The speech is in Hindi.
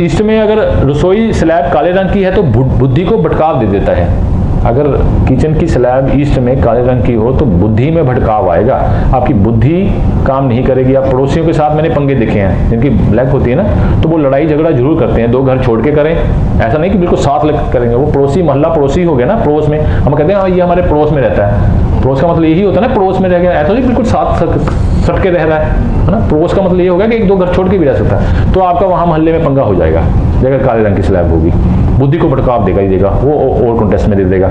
ईस्ट में अगर रसोई स्लैब काले रंग की है तो बुद्धि को भटकाव दे देता है। अगर किचन की स्लैब ईस्ट में काले रंग की हो तो बुद्धि में भटकाव आएगा। आपकी बुद्धि काम नहीं करेगी। आप पड़ोसियों के साथ मैंने पंगे देखे हैं, जिनकी ब्लैक होती है ना तो वो लड़ाई झगड़ा ज़रूर करते हैं। दो घर छोड़ के करें। ऐसा नहीं कि बिल्कुल साथ लग करेंगे। वो पड़ोसी, मोहल्ला पड़ोसी हो गया ना, पड़ोस में। हम कहते हैं हाँ ये हमारे पड़ोस में रहता है। पड़ोस का मतलब यही होता है ना पड़ोस में रह गया ऐसा नहीं बिल्कुल साथ सट के रह रहा है है ना? पड़ोस का मतलब ये होगा कि एक दो घर छोड़ के भी रह सकता है। तो आपका वहाँ मोहल्ले में पंगा हो जाएगा, जगह काले रंग की स्लैब होगी, बुद्धि को भटकाव देगा ही देगा, वो और कॉन्टेस्ट में दे देगा।